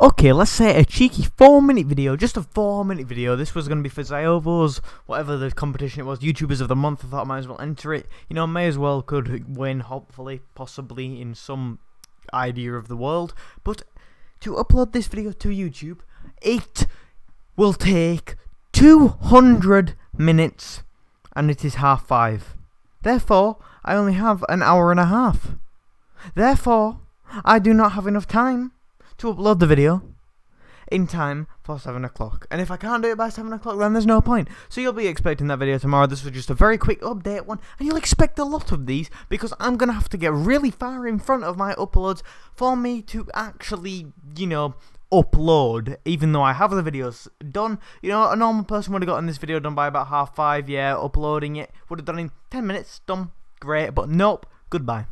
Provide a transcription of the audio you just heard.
Okay, let's say a cheeky 4 minute video, just a 4 minute video. This was going to be for Zyovos, whatever the competition it was, YouTubers of the month. I thought I might as well enter it. You know, I may as well could win, hopefully, possibly, in some idea of the world. But to upload this video to YouTube, it will take 200 minutes, and it is half 5. Therefore, I only have an hour and a half. Therefore, I do not have enough time to upload the video in time for 7 o'clock. And if I can't do it by 7 o'clock, then there's no point. So you'll be expecting that video tomorrow. This was just a very quick update one, and you'll expect a lot of these because I'm going to have to get really far in front of my uploads for me to actually, you know, upload, even though I have the videos done. You know, a normal person would have gotten this video done by about half five, yeah, uploading it would have done in 10 minutes, done, great, but nope, goodbye.